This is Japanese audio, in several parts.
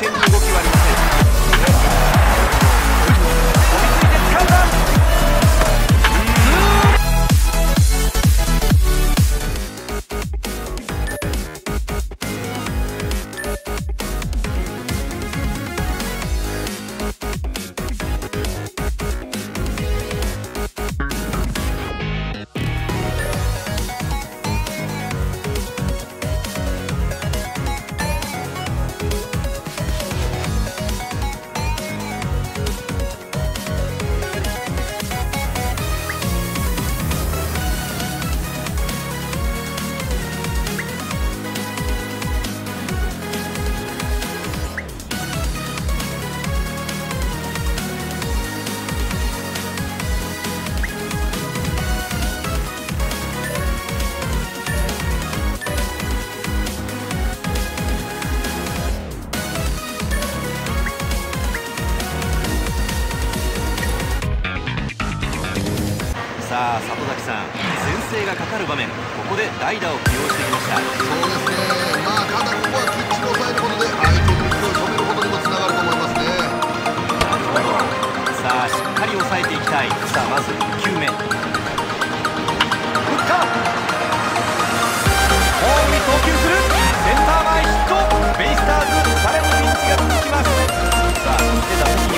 continue. さあ里崎さん先制がかかる場面ここで代打を起用してきました。そうですね。まあただここはきっちり抑えることで相手の勢いを止めることにもつながると思いますね。なるほどさあしっかり抑えていきたい。さあまず1球目。打った。ホームに投球する。センター前ヒット。ベイスターズさらにピンチが続きます。さあそして打席。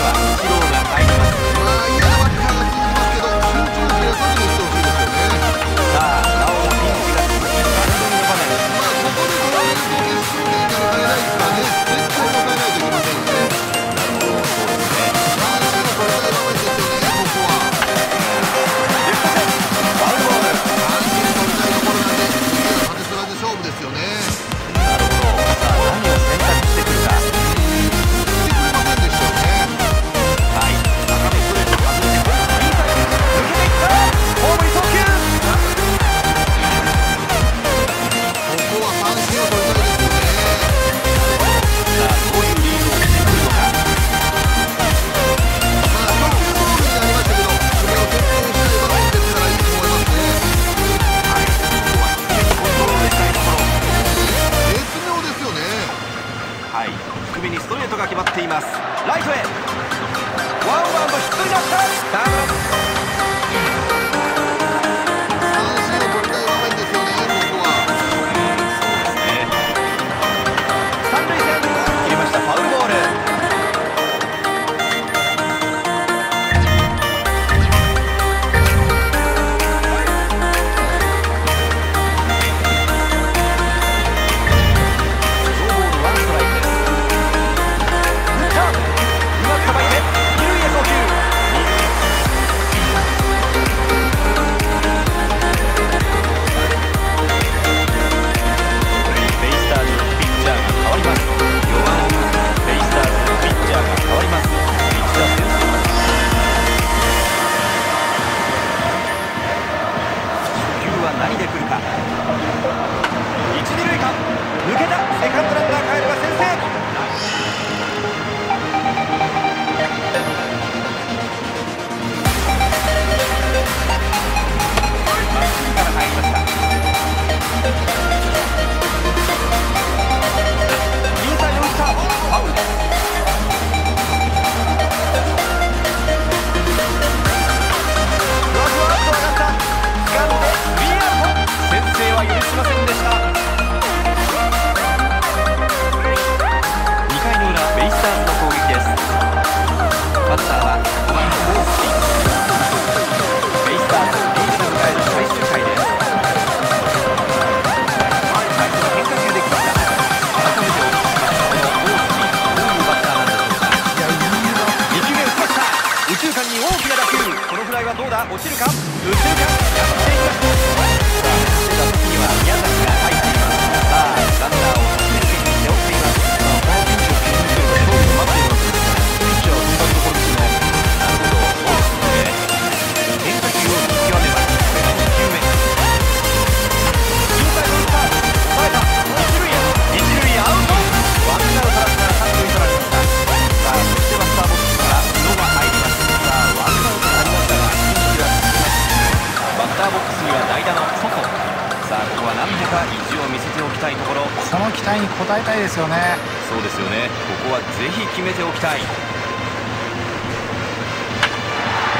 たいですよね。そうですよね。ここはぜひ決めておきたい。ジャ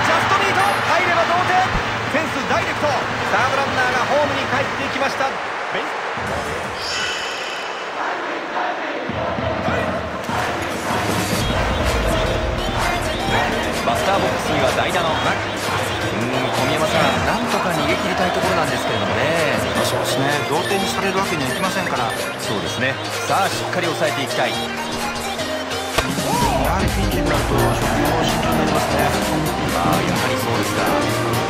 ストミート。入れば同点。フェンスダイレクト。サードランナーがホームに帰っていきました。バスターボックスには代打の。うん小宮山さんなんとか逃げ切りたいところなんですけれどもね。そうですね。同点にされるわけにはいきませんから。やそうですね。さあしっかり抑えていきたい。はりピンチになると初球も慎重になりますね。ああやはりそうですか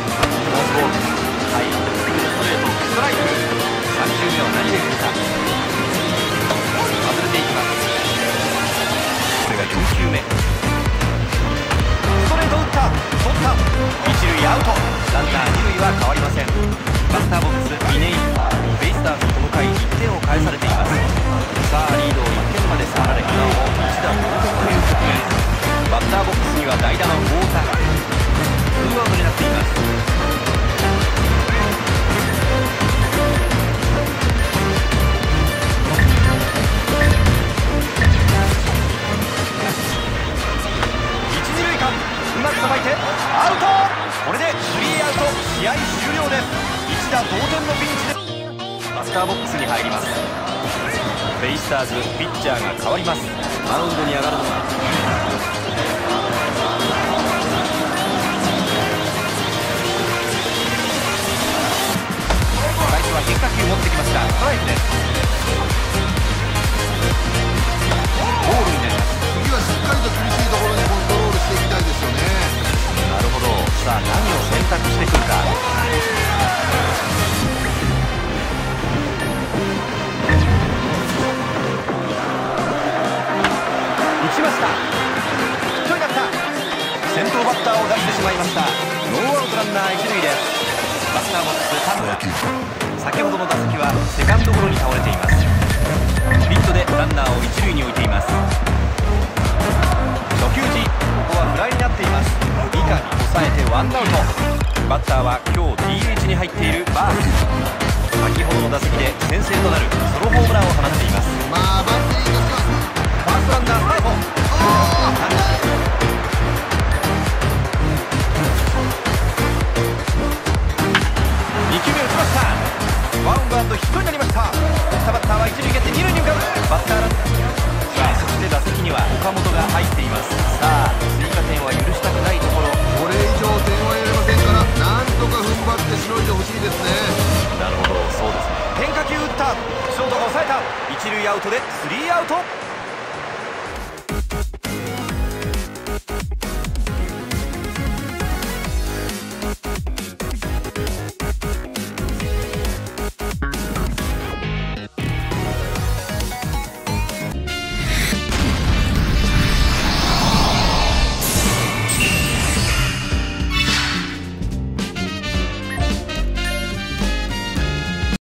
てアウト。これでスリーアウト試合終了です。一打同点のピンチで。バスターボックスに入ります。ベイスターズピッチャーが変わります。マウンドに上がるのは。最初は変化球持ってきました。ストライクです。何を選択してくるか。打ちました。ヒットになった。先頭バッターを出してしまいました。ノーアウトランナー一塁です。バッターボックス田村。先ほどの打席はセカンドゴロに倒れています。ヒットでランナーを一塁に置いています。初球時ここはフライになっています。以下に抑えてワンアウトバッターは今日 DH に入っているバース先ほどの打席で先制となるソロホームランを放っていますまあバッテリーとしてはファーストランナースタート2球目打ちましたワンバウンドヒットになりましたバッターは一塁蹴って二塁に向かうバッターランナーは岡本が入っています。さあ追加点は許したくないところ。これ以上点はやれませんからなんとか踏ん張ってしのいでほしいですね。なるほどそうですね。変化球打った。ショートが抑えた。一塁アウトでスリーアウト